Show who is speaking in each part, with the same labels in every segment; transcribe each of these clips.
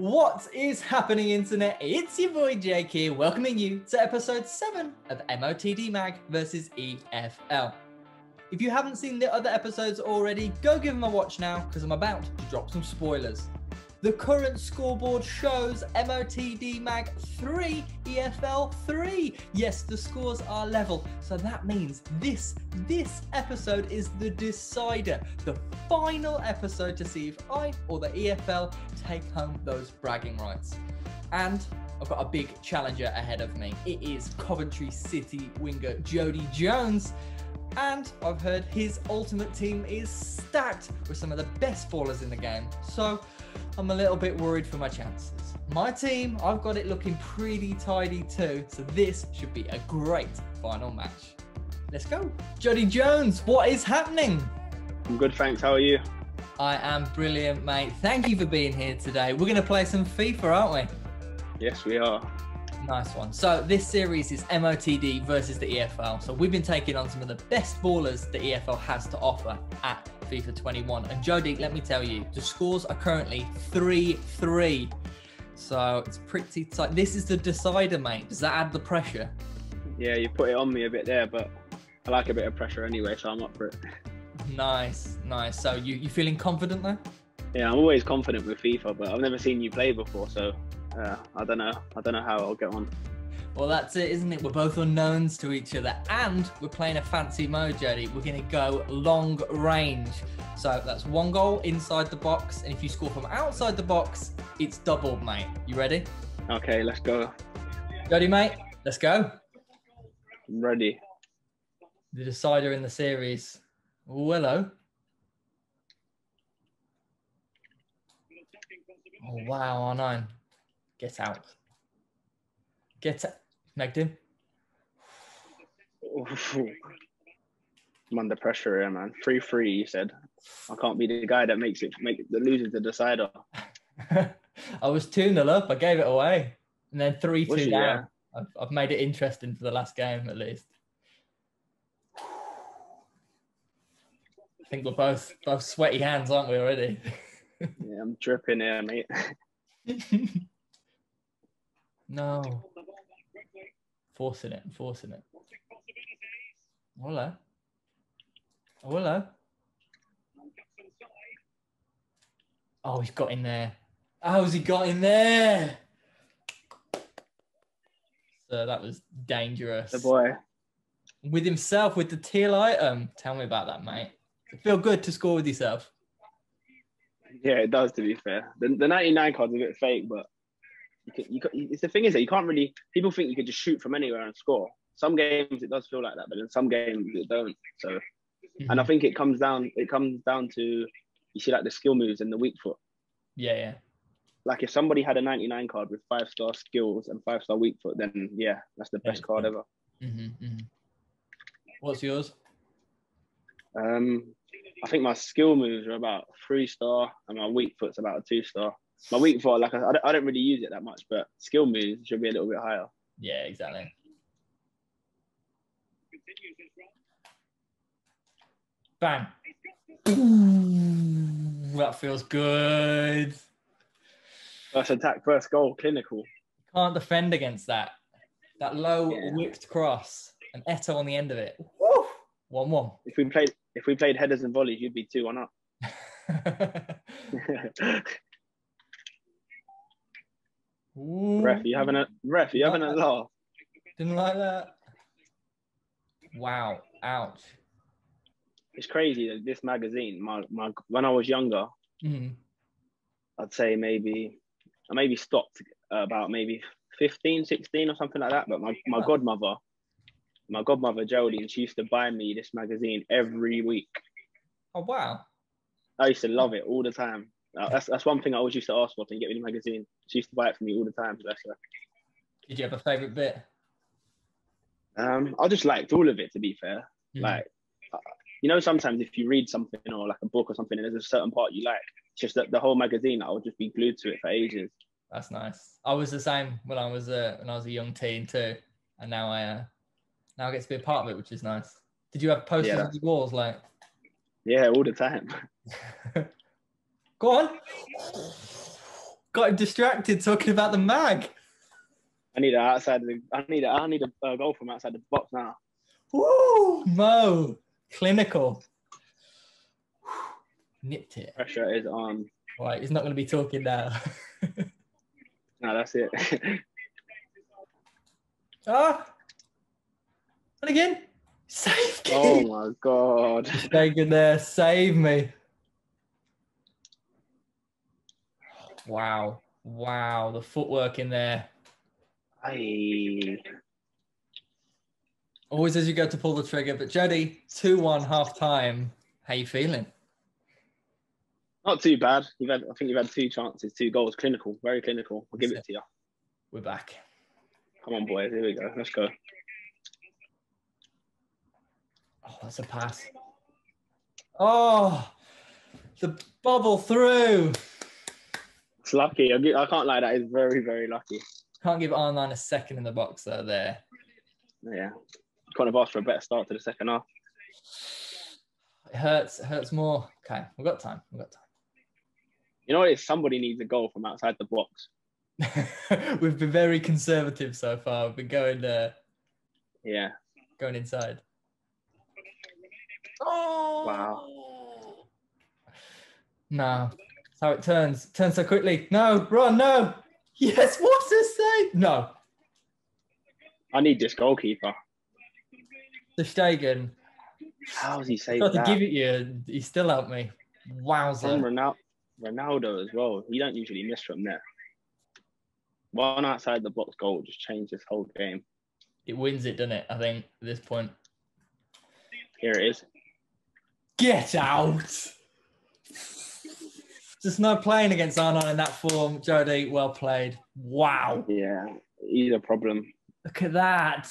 Speaker 1: What is happening, internet? It's your boy Jake here, welcoming you to episode 7 of MOTD Mag versus EFL. If you haven't seen the other episodes already, go give them a watch now because I'm about to drop some spoilers. The current scoreboard shows MOTD Mag 3, EFL 3. Yes, the scores are level. So that means this this episode is the decider, the final episode to see if I or the EFL take home those bragging rights. And I've got a big challenger ahead of me. It is Coventry City winger Jodi Jones. And I've heard his ultimate team is stacked with some of the best ballers in the game. So I'm a little bit worried for my chances. My team, I've got it looking pretty tidy too, so this should be a great final match. Let's go. Jodi Jones, what is happening?
Speaker 2: I'm good, thanks. How are you?
Speaker 1: I am brilliant, mate. Thank you for being here today. We're going to play some FIFA, aren't we?
Speaker 2: Yes, we are.
Speaker 1: Nice one. So this series is MOTD versus the EFL. So we've been taking on some of the best ballers the EFL has to offer at FIFA 21. And Jodi, let me tell you, the scores are currently 3-3. So it's pretty tight. This is the decider, mate. Does that add the pressure?
Speaker 2: Yeah, you put it on me a bit there, but I like a bit of pressure anyway, so I'm up for it.
Speaker 1: Nice, nice. So you you feeling confident there?
Speaker 2: Yeah, I'm always confident with FIFA, but I've never seen you play before, so uh, I don't know. I don't know how I'll get on.
Speaker 1: Well, that's it, isn't it? We're both unknowns to each other, and we're playing a fancy mode, Jodi. We're going to go long range. So that's one goal inside the box, and if you score from outside the box, it's doubled, mate. You ready?
Speaker 2: Okay, let's go.
Speaker 1: Jodi, mate, let's go.
Speaker 2: I'm ready.
Speaker 1: The decider in the series. Oh, hello. Oh, wow, R9. Get out. Get him.
Speaker 2: I'm under pressure here, man. Three three, you said. I can't be the guy that makes it make that loses the decider.
Speaker 1: I was 2 0 up. I gave it away. And then 3 2 down.
Speaker 2: yeah?
Speaker 1: I've, I've made it interesting for the last game, at least. I think we're both both sweaty hands, aren't we, already?
Speaker 2: Yeah, I'm dripping here, mate.
Speaker 1: no. Forcing it, forcing it. Oh, hello. Oh, he's got in there. Oh, How's he got in there? So that was dangerous.
Speaker 2: The boy.
Speaker 1: With himself, with the teal item. Tell me about that, mate. Feel good to score with yourself.
Speaker 2: Yeah, it does. To be fair, the, the 99 card's a bit fake, but you can, you can, it's the thing is that you can't really. People think you can just shoot from anywhere and score. Some games it does feel like that, but in some games it don't. So, and I think it comes down. It comes down to you see like the skill moves and the weak foot.
Speaker 1: Yeah, yeah.
Speaker 2: Like if somebody had a 99 card with five star skills and five star weak foot, then yeah, that's the best card ever.
Speaker 1: Mm-hmm, mm-hmm. What's yours?
Speaker 2: Um, I think my skill moves are about three star, and my weak foot's about a two star. My weak foot, like I, I don't- I don't really use it that much, but skill moves should be a little bit higher.
Speaker 1: Yeah, exactly. Bang. Ooh, that feels good.
Speaker 2: First attack, first goal, clinical.
Speaker 1: Can't defend against that. That low
Speaker 2: Yeah.
Speaker 1: whipped cross, and Eto'o on the end of it. Woo! One one.
Speaker 2: If we played, if we played headers and volleys, you'd be two one up.
Speaker 1: Ooh,
Speaker 2: ref, you having a ref? You having a laugh?
Speaker 1: Didn't like that. Wow. Ouch.
Speaker 2: It's crazy. that This magazine, my my when I was younger,
Speaker 1: Mhm.
Speaker 2: I'd say maybe I maybe stopped about maybe 15, 16 or something like that. But my, my godmother, my godmother Geraldine, she used to buy me this magazine every week.
Speaker 1: Oh wow.
Speaker 2: I used to love it all the time. Uh, That's that's one thing I always used to ask for. Can you get me the magazine? She used to buy it for me all the time. Her.
Speaker 1: Did you have a favourite bit?
Speaker 2: Um, I just liked all of it. To be fair,
Speaker 1: Mhm.
Speaker 2: like uh, you know, sometimes if you read something or like a book or something, and there's a certain part you like, it's just that the whole magazine, I would just be glued to it for ages.
Speaker 1: That's nice. I was the same when I was a when I was a young teen too, and now I uh, now I get to be a part of it, which is nice. Did you have posters
Speaker 2: Yeah.
Speaker 1: on the walls like?
Speaker 2: Yeah, all the time.
Speaker 1: Go on. got him distracted talking about the mag.
Speaker 2: I need a outside. The, I need a. I need a uh, goal from outside the box now.
Speaker 1: Woo, Mo, clinical. Nipped it.
Speaker 2: Pressure is on.
Speaker 1: Right, he's not going to be talking now.
Speaker 2: No, that's it.
Speaker 1: ah, and again, save. Game.
Speaker 2: oh my god.
Speaker 1: Stegen there, save me. Wow, wow, the footwork in there.
Speaker 2: Aye.
Speaker 1: Always as you go to pull the trigger, but Jodi, 2 1 half time. How you feeling?
Speaker 2: Not too bad. You've had. I think you've had two chances, two goals. Clinical, very clinical. I'll give it to you.
Speaker 1: We're back.
Speaker 2: Come on, boys. Here we go. Let's go.
Speaker 1: Oh, that's a pass. Oh, the bubble through.
Speaker 2: It's lucky. I can't lie. That is very, very lucky.
Speaker 1: Can't give R9 a second in the box though. There.
Speaker 2: Yeah. Couldn't have asked for a better start to the second half.
Speaker 1: It hurts. It hurts more. Okay, we've got time. We've got time.
Speaker 2: You know what? Is somebody needs a goal from outside the box.
Speaker 1: we've been very conservative so far. We've been going uh,
Speaker 2: Yeah.
Speaker 1: going inside. Oh
Speaker 2: Wow.
Speaker 1: No. How it turns. Turns so quickly. No, run, no. Yes, what a save. No.
Speaker 2: I need this goalkeeper.
Speaker 1: Ter Stegen.
Speaker 2: How's he saved
Speaker 1: Tried to
Speaker 2: that?
Speaker 1: give it you. He still helped me. Wowza.
Speaker 2: Ronaldo, Ronaldo as well. He don't usually miss from there. One outside the box goal just changed this whole game.
Speaker 1: It wins it, doesn't it? I think at this point.
Speaker 2: Here it is.
Speaker 1: Get out. Just no playing against Arnon in that form. Jodi, well played. Wow.
Speaker 2: Yeah, he's a problem.
Speaker 1: Look at that.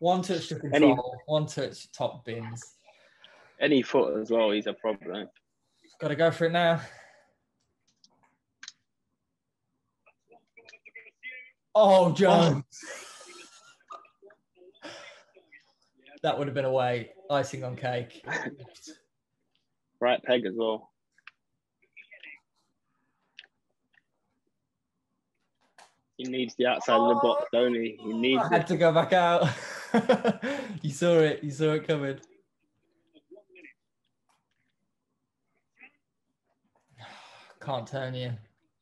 Speaker 1: One touch to control,
Speaker 2: Any-
Speaker 1: one touch top bins.
Speaker 2: Any foot as well, he's a problem.
Speaker 1: Got to go for it now. Oh, Jones. That would have been away. Icing on cake.
Speaker 2: Right peg as well. He needs the outside of the box, don't he? He needs
Speaker 1: I had
Speaker 2: it.
Speaker 1: to go back out. you saw it. You saw it coming. Can't turn you.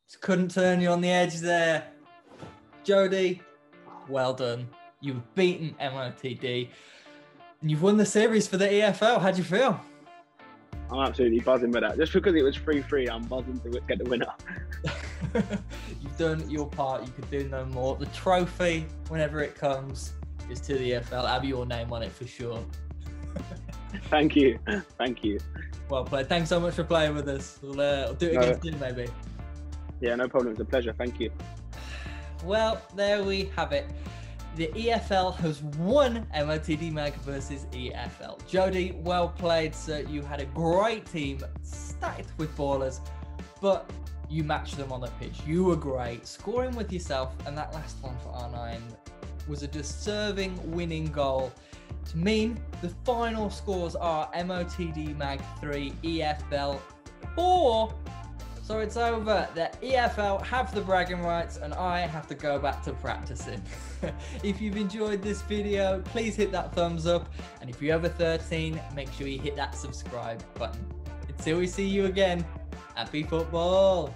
Speaker 1: Just couldn't turn you on the edge there. Jodi, well done. You've beaten MOTD. And you've won the series for the EFL. How do you feel?
Speaker 2: I'm absolutely buzzing with that. Just because it was free free, I'm buzzing to get the winner.
Speaker 1: You've done your part. You could do no more. The trophy, whenever it comes, is to the EFL. Have your name on it for sure.
Speaker 2: Thank you. Thank you.
Speaker 1: Well played. Thanks so much for playing with us. We'll, uh, we'll do it
Speaker 2: No.
Speaker 1: again soon, maybe.
Speaker 2: Yeah, no problem. It's a pleasure. Thank you.
Speaker 1: Well, there we have it. The EFL has won MOTD Mag versus EFL. Jodi, well played, sir. You had a great team stacked with ballers, but you matched them on the pitch. You were great, scoring with yourself, and that last one for R9 was a deserving winning goal. To mean the final scores are MOTD Mag 3, EFL 4. So it's over. The EFL have the bragging rights, and I have to go back to practicing. if you've enjoyed this video, please hit that thumbs up. And if you're over 13, make sure you hit that subscribe button. Until we see you again, happy football!